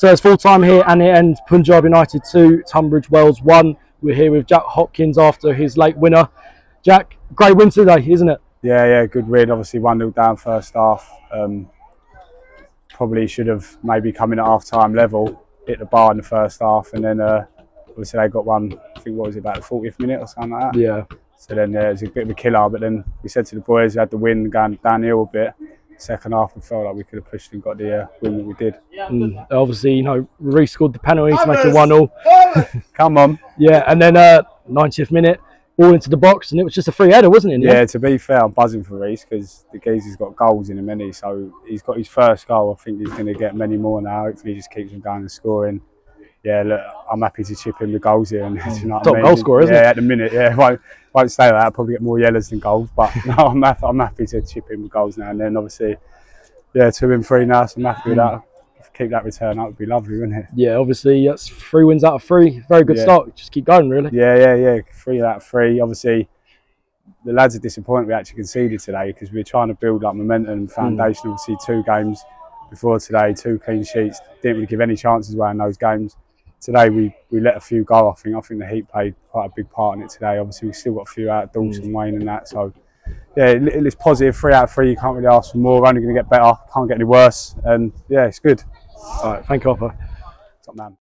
So it's full time here and it ends Punjab United 2, Tunbridge Wells 1. We're here with Jack Hopkins after his late winner. Jack, great win today, isn't it? Yeah, yeah, good win. Obviously, 1 0 down first half. Um, probably should have maybe come in at half time level, hit the bar in the first half, and then uh, obviously they got one, I think, what was it, about the 40th minute or something like that. Yeah. So then yeah, it was a bit of a killer, but then we said to the boys, we had the win going downhill a bit. Second half, we felt like we could have pushed and got the uh, win that we did. And obviously, you know, Reece scored the penalty to make it 1 0. Come on. Yeah, and then uh, 90th minute, all into the box, and it was just a free header, wasn't it? Yeah, to be fair, I'm buzzing for Reese because the geezer's got goals in him, and he so he's got his first goal. I think he's going to get many more now. Hopefully, he just keeps him going and scoring. Yeah, look, I'm happy to chip in the goals here. And, you know Top I mean? goal scorer, isn't yeah, he? at the minute, yeah, won't won't like that. I'll probably get more yellows than goals, but no, I'm happy, I'm happy to chip in with goals now and then. Obviously, yeah, two and three now, so I'm happy with Mm. that. Keep that return, that would be lovely, wouldn't it? Yeah, obviously, that's three wins out of three. Very good Yeah. start. Just keep going, really. Yeah, yeah, yeah. Three out of three. Obviously, the lads are disappointed we actually conceded today because we were trying to build up momentum and foundation. Obviously, two games before today, two clean sheets. Didn't really give any chances away in those games. Today we, we let a few go. I think I think the heat played quite a big part in it today. Obviously, we still got a few out, Dawson, mm. Wayne, and that. So yeah, it, it's positive. Three out of three. You can't really ask for more. We're only going to get better. Can't get any worse. And yeah, it's good. All right, thank you, Hopper. Top man.